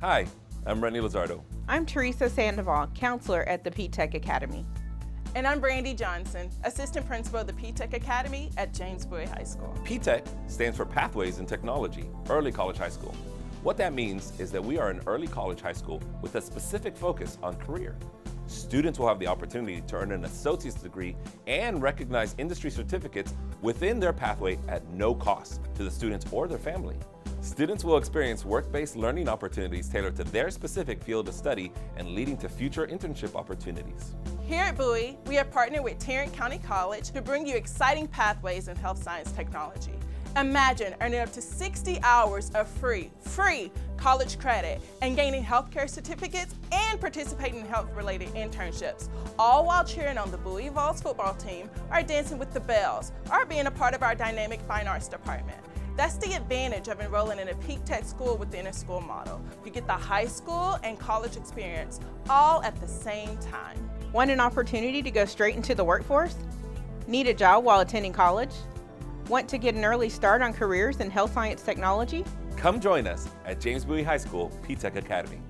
Hi, I'm Rennie Lizardo. I'm Teresa Sandoval, counselor at the P-TECH Academy. And I'm Brandy Johnson, Assistant Principal of the P-TECH Academy at James Bowie High School. P-TECH stands for Pathways in Technology, Early College High School. What that means is that we are an early college high school with a specific focus on career. Students will have the opportunity to earn an associate's degree and recognize industry certificates within their pathway at no cost to the students or their family. Students will experience work-based learning opportunities tailored to their specific field of study and leading to future internship opportunities. Here at Bowie, we have partnered with Tarrant County College to bring you exciting pathways in health science technology. Imagine earning up to 60 hours of free, free college credit and gaining healthcare certificates and participating in health-related internships, all while cheering on the Bowie Vols football team or dancing with the Bells or being a part of our dynamic fine arts department. That's the advantage of enrolling in a P-TECH school within a school model. You get the high school and college experience all at the same time. Want an opportunity to go straight into the workforce? Need a job while attending college? Want to get an early start on careers in health science technology? Come join us at James Bowie High School P-TECH Academy.